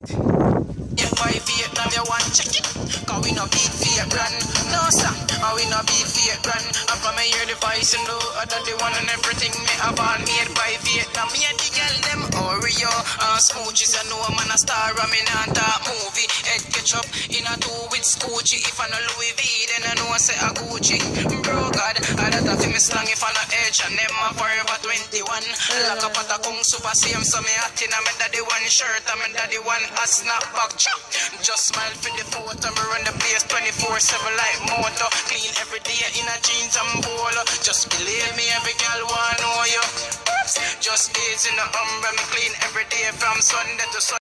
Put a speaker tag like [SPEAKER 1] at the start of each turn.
[SPEAKER 1] Boy, Vietnam, you want check it? Cause we no fake brand. No, sir, and we no beat fake brand. I come and hear the voice and know that the one and everything me have all made by Vietnam. Me and the girl, them Oreo. Uh, smooches, I know I'm a star. I'm in a movie. Head ketchup in a two with Scoochie. If I no Louis V, then I know I say a Gucci. Bro, God, I that have me slang if I no edge. And them a forever 21. Like a pata kung super same. So me hot in a me daddy one shirt. I'm a daddy one a snapback. Just smile for the photo. Me run the place 24 7 like motor. Clean every day in a jeans and polo. Just believe me, every girl wanna know you. Just days in the umbrella, me clean every day from Sunday to Sunday.